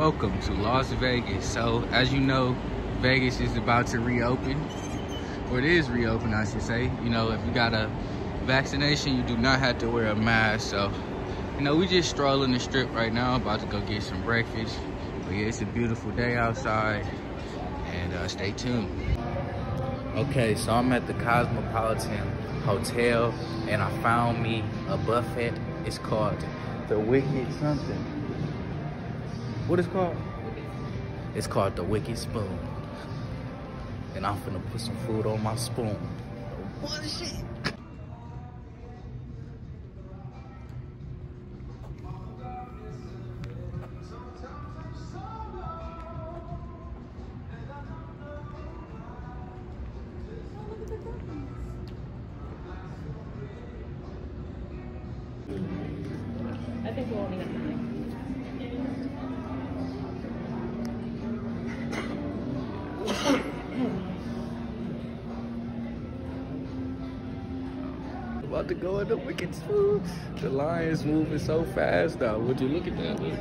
welcome to Las Vegas. So, as you know, Vegas is about to reopen, or it is reopen, I should say. You know, if you got a vaccination, you do not have to wear a mask. So, you know, we just strolling the strip right now, about to go get some breakfast. But yeah, it's a beautiful day outside, and uh, stay tuned. Okay, so I'm at the Cosmopolitan Hotel, and I found me a buffet. It's called the Wicked something. What is called? It's called the Wicked Spoon. And I'm finna put some food on my spoon. What shit? I think we'll only get nine. About to go in the Wicked Spoon. The lion's moving so fast though. Would you look at that? Look.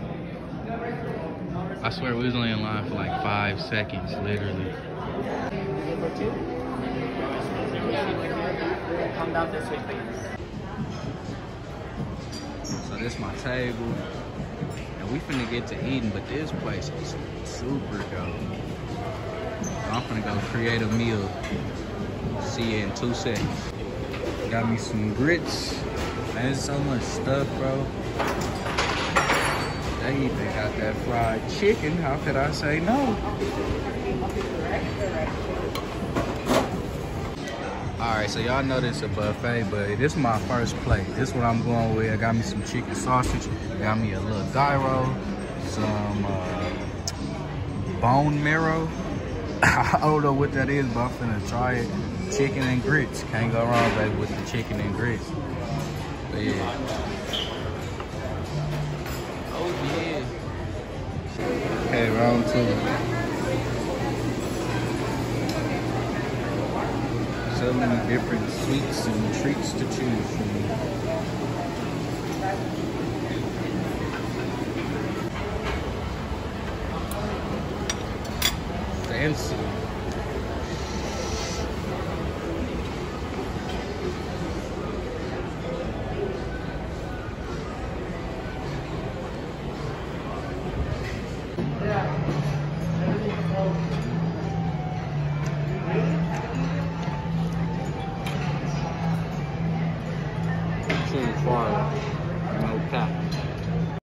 I swear we was only in line for like five seconds, literally. Come this way. So this my table. And we finna get to eating, but this place is super dope. So I'm finna go create a meal. See you in two seconds. Got me some grits. Man, so much stuff, bro. They even got that fried chicken. How could I say no? All right, so y'all know this is a buffet, but this is my first plate. This is what I'm going with. I got me some chicken sausage. Got me a little gyro, some uh, bone marrow. I don't know what that is, but I'm finna try it. Chicken and grits. Can't go wrong, baby, with the chicken and grits. But yeah. Oh yeah. Okay, round two. so many different sweets and treats to choose from. Fancy. Truly fire. No cap.